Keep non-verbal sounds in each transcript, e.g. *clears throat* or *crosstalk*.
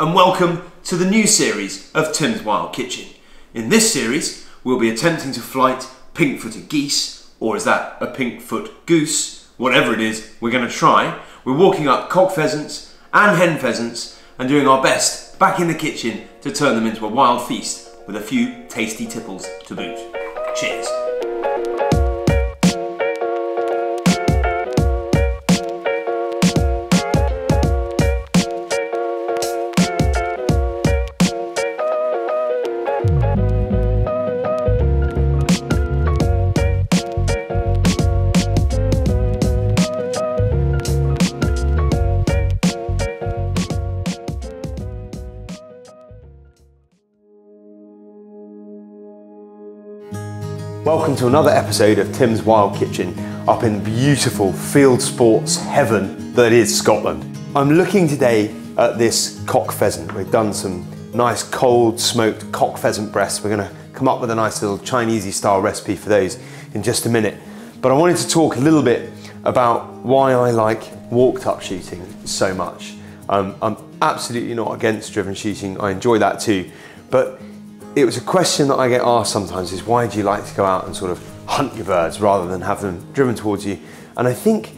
and welcome to the new series of Tim's Wild Kitchen. In this series, we'll be attempting to flight pink footed geese, or is that a pink foot goose? Whatever it is, we're going to try. We're walking up cock pheasants and hen pheasants and doing our best back in the kitchen to turn them into a wild feast with a few tasty tipples to boot. Cheers. Welcome to another episode of Tim's Wild Kitchen up in beautiful field sports heaven that is Scotland. I'm looking today at this cock pheasant. We've done some nice cold smoked cock pheasant breasts. We're going to come up with a nice little Chinese style recipe for those in just a minute. But I wanted to talk a little bit about why I like walked up shooting so much. Um, I'm absolutely not against driven shooting, I enjoy that too. But it was a question that I get asked sometimes is why do you like to go out and sort of hunt your birds rather than have them driven towards you? And I think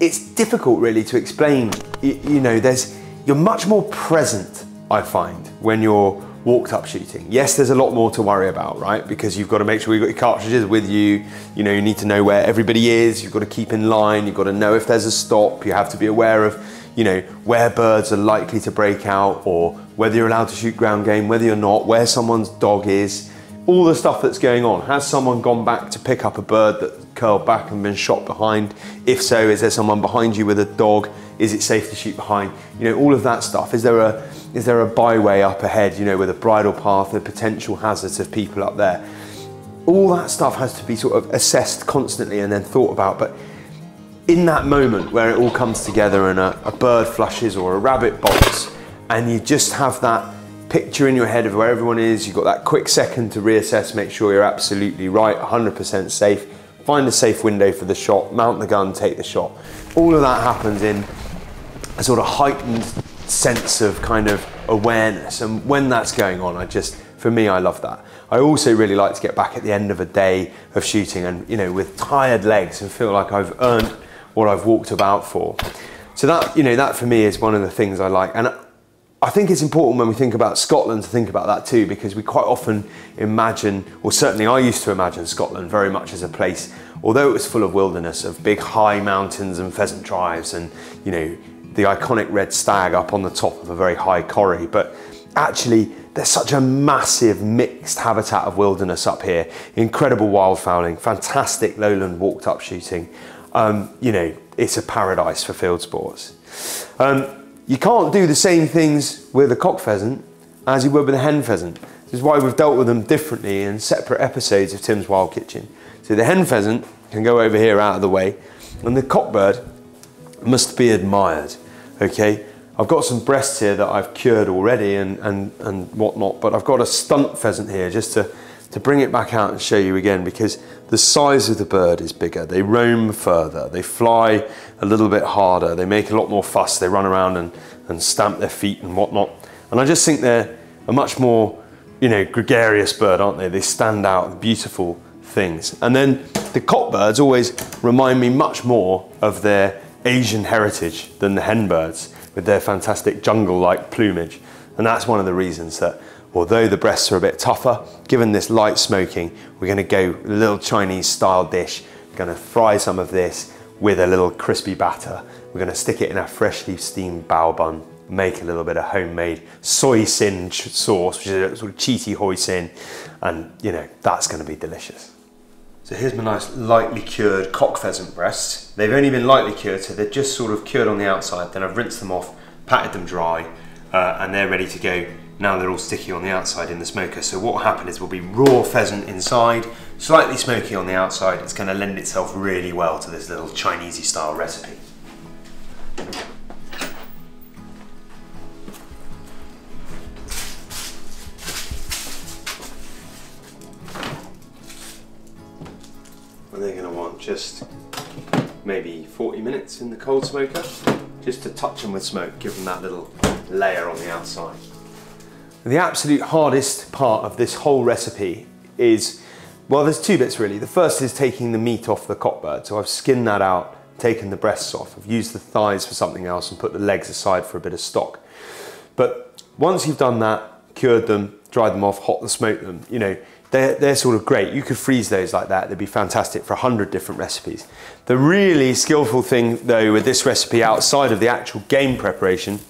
it's difficult really to explain. You, you know, there's you're much more present. I find when you're walked up shooting. Yes, there's a lot more to worry about, right? Because you've got to make sure you've got your cartridges with you. You know, you need to know where everybody is. You've got to keep in line. You've got to know if there's a stop. You have to be aware of, you know, where birds are likely to break out or whether you're allowed to shoot ground game, whether you're not, where someone's dog is, all the stuff that's going on. Has someone gone back to pick up a bird that curled back and been shot behind? If so, is there someone behind you with a dog? Is it safe to shoot behind? You know, all of that stuff. Is there a is there a byway up ahead, you know, with a bridle path, the potential hazards of people up there? All that stuff has to be sort of assessed constantly and then thought about. But in that moment where it all comes together and a, a bird flushes or a rabbit bolts, and you just have that picture in your head of where everyone is, you've got that quick second to reassess, make sure you're absolutely right, 100% safe, find a safe window for the shot, mount the gun, take the shot. All of that happens in a sort of heightened sense of kind of awareness. And when that's going on, I just, for me, I love that. I also really like to get back at the end of a day of shooting and, you know, with tired legs and feel like I've earned what I've walked about for. So that, you know, that for me is one of the things I like. And I think it's important when we think about Scotland to think about that too, because we quite often imagine, or certainly I used to imagine Scotland very much as a place, although it was full of wilderness, of big high mountains and pheasant drives and, you know, the iconic red stag up on the top of a very high corrie. But actually, there's such a massive mixed habitat of wilderness up here. Incredible wildfowling, fantastic lowland walked up shooting. Um, you know, it's a paradise for field sports. Um, you can't do the same things with a cock pheasant as you would with a hen pheasant. This is why we've dealt with them differently in separate episodes of Tim's Wild Kitchen. So the hen pheasant can go over here out of the way, and the cockbird must be admired. Okay, I've got some breasts here that I've cured already and, and, and whatnot, but I've got a stunt pheasant here just to, to bring it back out and show you again because the size of the bird is bigger. They roam further, they fly a little bit harder, they make a lot more fuss, they run around and, and stamp their feet and whatnot. And I just think they're a much more, you know, gregarious bird, aren't they? They stand out, beautiful things. And then the cockbirds always remind me much more of their Asian heritage than the hen birds with their fantastic jungle-like plumage. And that's one of the reasons that although the breasts are a bit tougher, given this light smoking, we're gonna go a little Chinese style dish. We're gonna fry some of this with a little crispy batter. We're gonna stick it in a freshly steamed bao bun, make a little bit of homemade soy sin sauce, which is a sort of cheaty hoisin, and you know, that's gonna be delicious. So here's my nice lightly cured cock pheasant breasts. They've only been lightly cured, so they're just sort of cured on the outside. Then I've rinsed them off, patted them dry, uh, and they're ready to go. Now they're all sticky on the outside in the smoker. So what will happen is we'll be raw pheasant inside, slightly smoky on the outside. It's going to lend itself really well to this little Chinesey style recipe. And they're going to want just maybe 40 minutes in the cold smoker just to touch them with smoke, give them that little layer on the outside. The absolute hardest part of this whole recipe is, well, there's two bits really. The first is taking the meat off the cockbird. So I've skinned that out, taken the breasts off. I've used the thighs for something else and put the legs aside for a bit of stock. But once you've done that, cured them, dried them off, hot and smoked them, you know, they're, they're sort of great. You could freeze those like that. They'd be fantastic for a hundred different recipes. The really skillful thing though with this recipe outside of the actual game preparation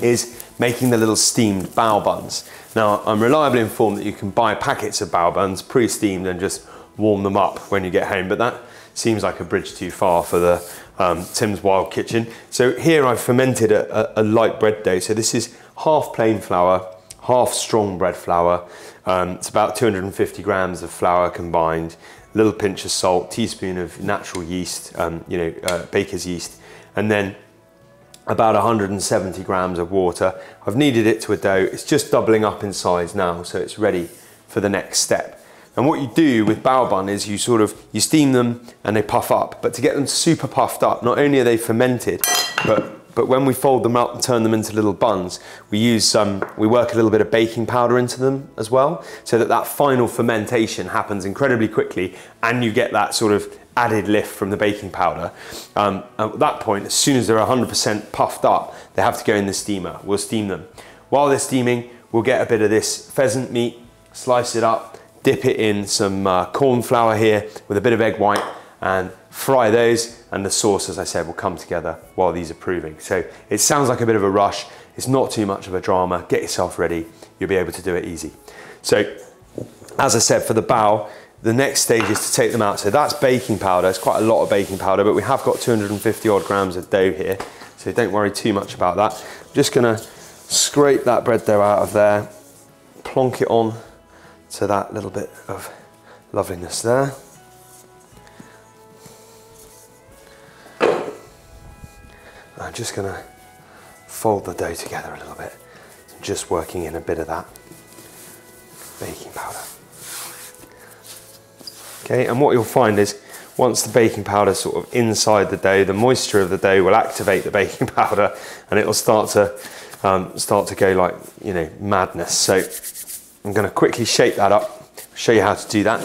is making the little steamed bao buns. Now, I'm reliably informed that you can buy packets of bao buns pre-steamed and just warm them up when you get home, but that seems like a bridge too far for the um, Tim's Wild Kitchen. So here I've fermented a, a, a light bread dough. So this is half plain flour, half strong bread flour. Um, it's about 250 grams of flour combined, a little pinch of salt, teaspoon of natural yeast, um, you know, uh, baker's yeast, and then about 170 grams of water. I've kneaded it to a dough. It's just doubling up in size now, so it's ready for the next step. And what you do with bao bun is you sort of, you steam them and they puff up. But to get them super puffed up, not only are they fermented, but but when we fold them up and turn them into little buns, we use some, we work a little bit of baking powder into them as well, so that that final fermentation happens incredibly quickly and you get that sort of added lift from the baking powder. Um, at that point, as soon as they're 100% puffed up, they have to go in the steamer. We'll steam them. While they're steaming, we'll get a bit of this pheasant meat, slice it up, dip it in some uh, corn flour here with a bit of egg white and fry those and the sauce, as I said, will come together while these are proving. So it sounds like a bit of a rush. It's not too much of a drama. Get yourself ready. You'll be able to do it easy. So as I said, for the bao, the next stage is to take them out. So that's baking powder. It's quite a lot of baking powder, but we have got 250 odd grams of dough here. So don't worry too much about that. I'm just gonna scrape that bread dough out of there, plonk it on to that little bit of loveliness there. I'm just gonna fold the dough together a little bit, just working in a bit of that baking powder. Okay, and what you'll find is once the baking powder sort of inside the dough, the moisture of the dough will activate the baking *laughs* powder and it'll start to um, start to go like, you know, madness. So I'm gonna quickly shape that up, show you how to do that.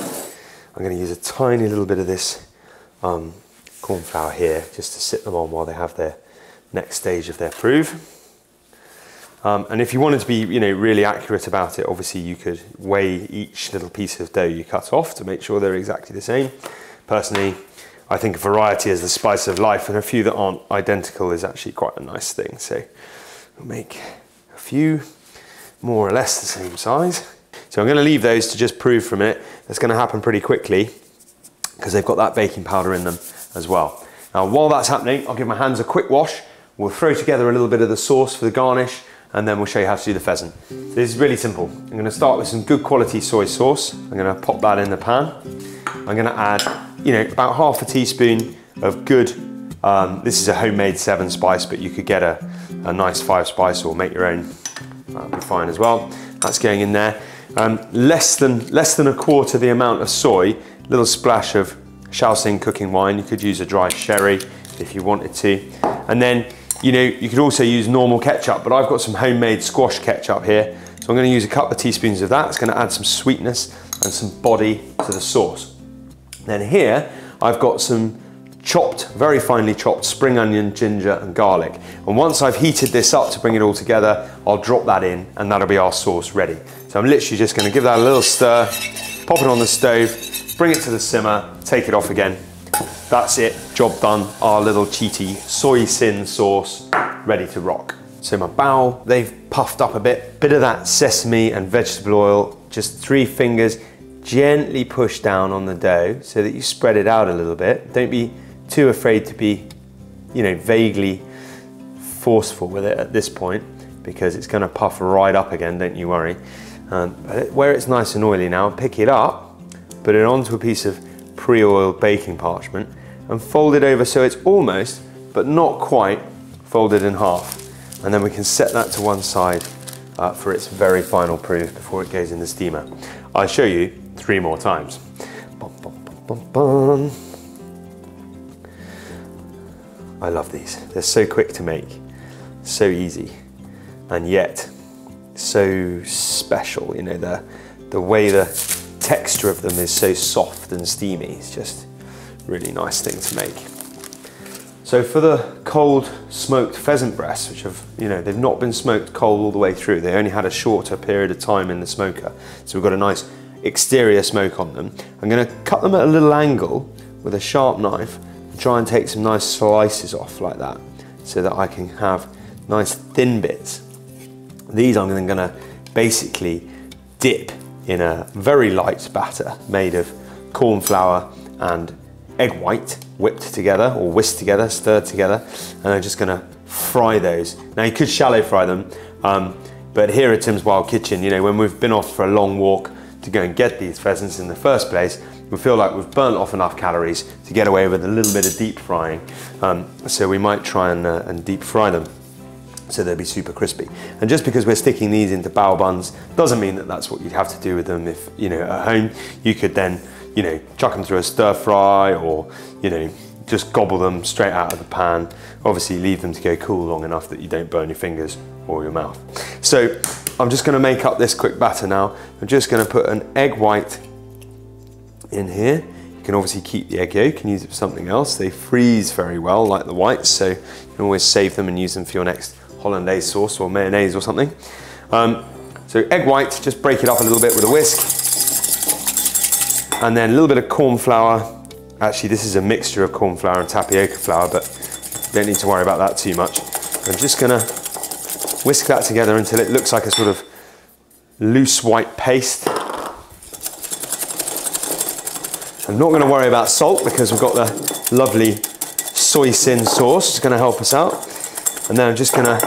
I'm gonna use a tiny little bit of this um, corn flour here just to sit them on while they have their next stage of their prove. Um, and if you wanted to be, you know, really accurate about it, obviously you could weigh each little piece of dough you cut off to make sure they're exactly the same. Personally, I think variety is the spice of life, and a few that aren't identical is actually quite a nice thing. So we'll make a few more or less the same size. So I'm going to leave those to just prove for a minute. That's going to happen pretty quickly because they've got that baking powder in them as well. Now, while that's happening, I'll give my hands a quick wash. We'll throw together a little bit of the sauce for the garnish and then we'll show you how to do the pheasant. This is really simple. I'm gonna start with some good quality soy sauce. I'm gonna pop that in the pan. I'm gonna add, you know, about half a teaspoon of good, um, this is a homemade seven spice, but you could get a, a nice five spice or make your own. That'll be fine as well. That's going in there. Um, less, than, less than a quarter the amount of soy, little splash of Shaoxing cooking wine. You could use a dry sherry if you wanted to. And then you know, you could also use normal ketchup, but I've got some homemade squash ketchup here. So I'm gonna use a couple of teaspoons of that. It's gonna add some sweetness and some body to the sauce. Then here, I've got some chopped, very finely chopped spring onion, ginger and garlic. And once I've heated this up to bring it all together, I'll drop that in and that'll be our sauce ready. So I'm literally just gonna give that a little stir, pop it on the stove, bring it to the simmer, take it off again, that's it, job done. Our little cheaty soy sin sauce ready to rock. So my bao, they've puffed up a bit. Bit of that sesame and vegetable oil, just three fingers, gently push down on the dough so that you spread it out a little bit. Don't be too afraid to be, you know, vaguely forceful with it at this point because it's gonna puff right up again, don't you worry. Um, where it's nice and oily now, pick it up, put it onto a piece of pre-oiled baking parchment and fold it over so it's almost, but not quite, folded in half. And then we can set that to one side uh, for its very final proof before it goes in the steamer. I'll show you three more times. Bum, bum, bum, I love these. They're so quick to make, so easy, and yet so special. You know, the, the way the texture of them is so soft and steamy. It's just really nice thing to make. So for the cold smoked pheasant breasts, which have, you know, they've not been smoked cold all the way through. They only had a shorter period of time in the smoker. So we've got a nice exterior smoke on them. I'm gonna cut them at a little angle with a sharp knife and try and take some nice slices off like that so that I can have nice thin bits. These I'm then gonna basically dip in a very light batter made of corn flour and egg white whipped together or whisked together, stirred together, and I'm just gonna fry those. Now you could shallow fry them, um, but here at Tim's Wild Kitchen, you know, when we've been off for a long walk to go and get these pheasants in the first place, we feel like we've burnt off enough calories to get away with a little bit of deep frying. Um, so we might try and, uh, and deep fry them so they'll be super crispy. And just because we're sticking these into bao buns doesn't mean that that's what you'd have to do with them if, you know, at home you could then, you know, chuck them through a stir fry or, you know, just gobble them straight out of the pan. Obviously leave them to go cool long enough that you don't burn your fingers or your mouth. So I'm just gonna make up this quick batter now. I'm just gonna put an egg white in here. You can obviously keep the egg yolk and use it for something else. They freeze very well like the whites, so you can always save them and use them for your next hollandaise sauce or mayonnaise or something. Um, so egg white, just break it up a little bit with a whisk. And then a little bit of corn flour. Actually, this is a mixture of corn flour and tapioca flour, but don't need to worry about that too much. I'm just gonna whisk that together until it looks like a sort of loose white paste. I'm not gonna worry about salt because we've got the lovely soy-sin sauce. It's gonna help us out. And then I'm just gonna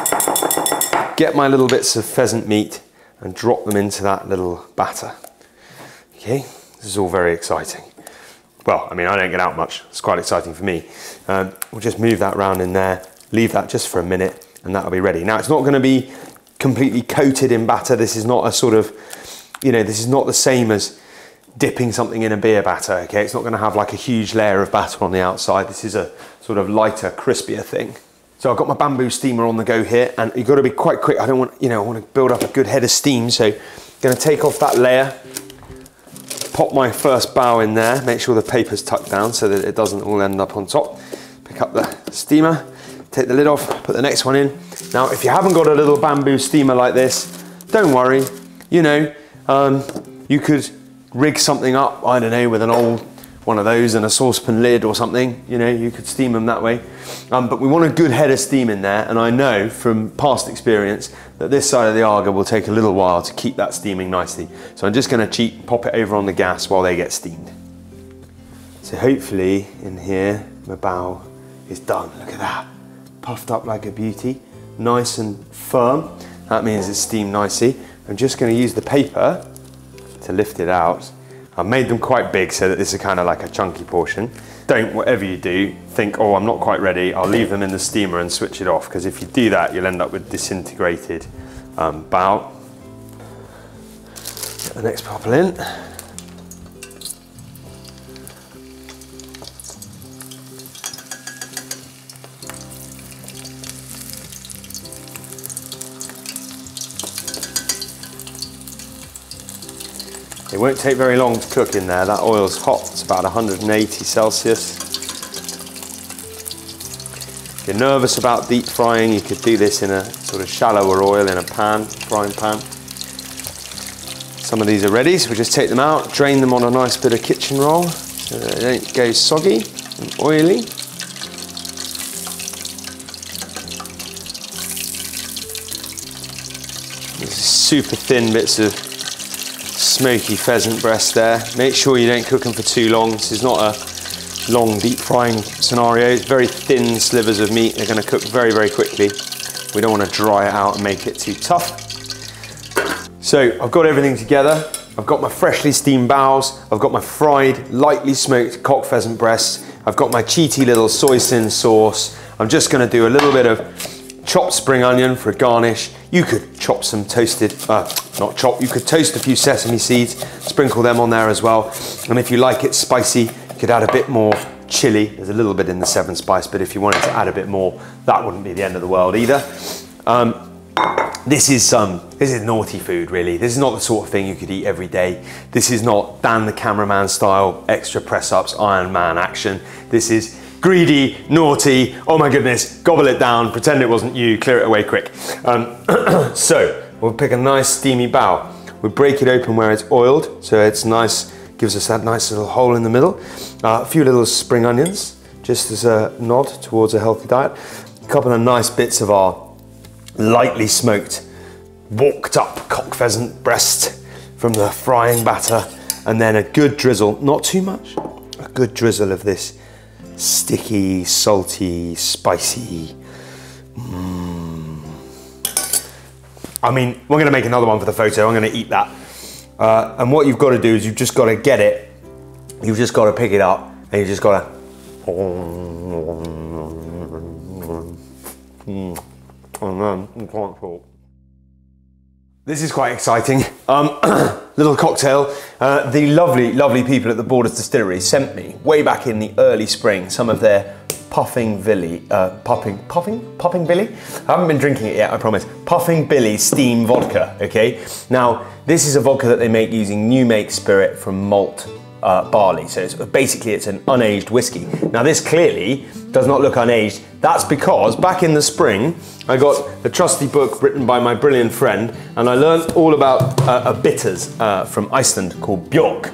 get my little bits of pheasant meat and drop them into that little batter. Okay, this is all very exciting. Well, I mean, I don't get out much. It's quite exciting for me. Um, we'll just move that around in there, leave that just for a minute, and that'll be ready. Now, it's not gonna be completely coated in batter. This is not a sort of, you know, this is not the same as dipping something in a beer batter, okay? It's not gonna have like a huge layer of batter on the outside. This is a sort of lighter, crispier thing. So I've got my bamboo steamer on the go here and you've got to be quite quick. I don't want, you know, I want to build up a good head of steam. So I'm going to take off that layer, pop my first bao in there, make sure the paper's tucked down so that it doesn't all end up on top. Pick up the steamer, take the lid off, put the next one in. Now, if you haven't got a little bamboo steamer like this, don't worry. You know, um, you could rig something up, I don't know, with an old one of those and a saucepan lid or something. You know, you could steam them that way. Um, but we want a good head of steam in there. And I know from past experience that this side of the Aga will take a little while to keep that steaming nicely. So I'm just gonna cheat, pop it over on the gas while they get steamed. So hopefully in here, my bao is done. Look at that, puffed up like a beauty, nice and firm. That means it's steamed nicely. I'm just gonna use the paper to lift it out I've made them quite big so that this is kind of like a chunky portion. Don't, whatever you do, think, oh, I'm not quite ready. I'll leave them in the steamer and switch it off because if you do that, you'll end up with disintegrated um, bao. Get the next popple in. It won't take very long to cook in there. That oil's hot, it's about 180 Celsius. If you're nervous about deep frying, you could do this in a sort of shallower oil in a pan, frying pan. Some of these are ready, so we just take them out, drain them on a nice bit of kitchen roll so they don't go soggy and oily. These super thin bits of smoky pheasant breast there. Make sure you don't cook them for too long. This is not a long deep frying scenario. It's very thin slivers of meat. They're gonna cook very, very quickly. We don't wanna dry it out and make it too tough. So I've got everything together. I've got my freshly steamed baos. I've got my fried, lightly smoked cock pheasant breasts. I've got my cheaty little soy sin sauce. I'm just gonna do a little bit of chopped spring onion for a garnish. You could chop some toasted, uh, not chop, you could toast a few sesame seeds, sprinkle them on there as well. And if you like it spicy, you could add a bit more chili. There's a little bit in the seven spice, but if you wanted to add a bit more, that wouldn't be the end of the world either. Um, this is um, this is naughty food really. This is not the sort of thing you could eat every day. This is not Dan the cameraman style extra press ups Iron Man action. This is greedy, naughty, oh my goodness, gobble it down, pretend it wasn't you, clear it away quick. Um, *clears throat* so we'll pick a nice steamy bao. We break it open where it's oiled, so it's nice, gives us that nice little hole in the middle. Uh, a few little spring onions, just as a nod towards a healthy diet. A couple of nice bits of our lightly smoked, walked up cock pheasant breast from the frying batter, and then a good drizzle, not too much, a good drizzle of this sticky, salty, spicy. Mm. I mean, we're gonna make another one for the photo. I'm gonna eat that. Uh, and what you've got to do is you've just got to get it. You've just got to pick it up, and you just got to. Mm. This is quite exciting. Um, *clears throat* little cocktail. Uh, the lovely, lovely people at the Borders Distillery sent me way back in the early spring some of their Puffing Billy, uh, Puffing, Puffing, Puffing Billy? I haven't been drinking it yet, I promise. Puffing Billy Steam Vodka, okay? Now, this is a vodka that they make using new make spirit from malt uh, barley. So it's, basically it's an unaged whiskey. Now this clearly does not look unaged. That's because back in the spring, I got a trusty book written by my brilliant friend and I learned all about uh, a bitters uh, from Iceland called Bjork.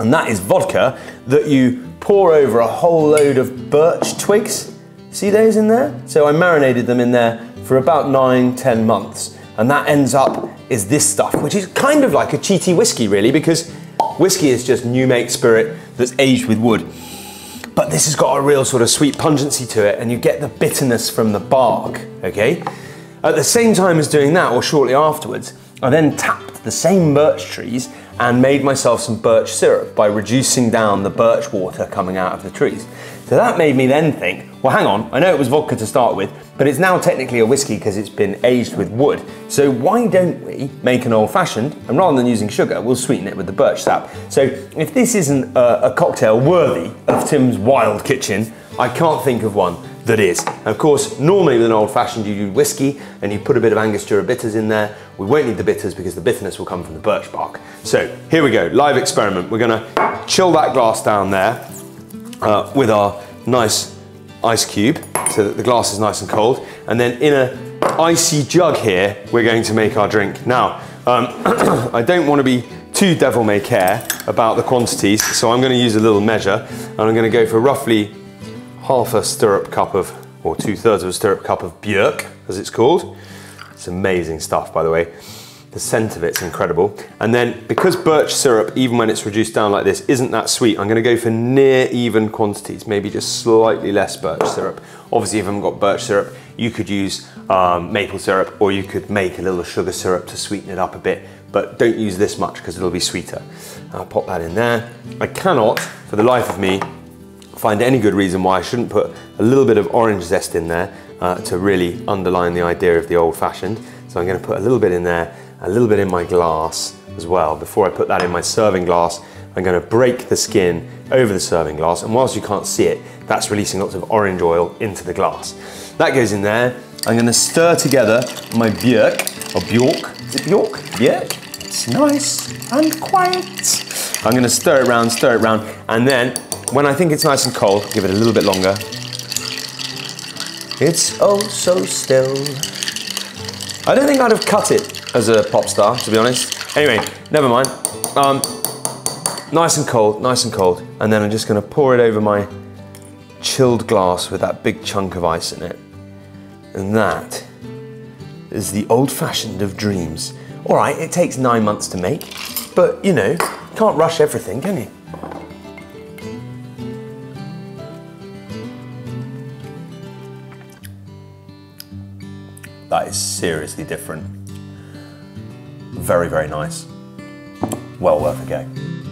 And that is vodka that you pour over a whole load of birch twigs. See those in there? So I marinated them in there for about nine, ten months. And that ends up is this stuff, which is kind of like a cheaty whiskey really, because Whiskey is just new make spirit that's aged with wood. But this has got a real sort of sweet pungency to it and you get the bitterness from the bark, okay? At the same time as doing that, or shortly afterwards, I then tapped the same birch trees and made myself some birch syrup by reducing down the birch water coming out of the trees. So that made me then think, well, hang on, I know it was vodka to start with, but it's now technically a whiskey because it's been aged with wood. So why don't we make an old fashioned, and rather than using sugar, we'll sweeten it with the birch sap. So if this isn't a, a cocktail worthy of Tim's wild kitchen, I can't think of one that is. of course, normally with an old fashioned, you do whiskey and you put a bit of Angostura bitters in there. We won't need the bitters because the bitterness will come from the birch bark. So here we go, live experiment. We're gonna chill that glass down there uh, with our nice ice cube so that the glass is nice and cold. And then in a icy jug here, we're going to make our drink. Now, um, *clears throat* I don't want to be too devil may care about the quantities, so I'm going to use a little measure and I'm going to go for roughly half a stirrup cup of, or two thirds of a stirrup cup of Björk, as it's called. It's amazing stuff, by the way. The scent of it's incredible. And then because birch syrup, even when it's reduced down like this, isn't that sweet, I'm gonna go for near even quantities, maybe just slightly less birch syrup. Obviously, if I haven't got birch syrup, you could use um, maple syrup or you could make a little sugar syrup to sweeten it up a bit, but don't use this much because it'll be sweeter. I'll pop that in there. I cannot, for the life of me, find any good reason why I shouldn't put a little bit of orange zest in there uh, to really underline the idea of the old fashioned. So I'm gonna put a little bit in there a little bit in my glass as well. Before I put that in my serving glass, I'm gonna break the skin over the serving glass, and whilst you can't see it, that's releasing lots of orange oil into the glass. That goes in there. I'm gonna stir together my Björk, or Bjork, is it Bjork? Björk? It's nice and quiet. I'm gonna stir it around, stir it around, and then when I think it's nice and cold, give it a little bit longer. It's oh so still. I don't think I'd have cut it as a pop star, to be honest. Anyway, never mind. Um, nice and cold, nice and cold. And then I'm just gonna pour it over my chilled glass with that big chunk of ice in it. And that is the old fashioned of dreams. All right, it takes nine months to make, but you know, can't rush everything, can you? That is seriously different. Very, very nice. Well worth a go.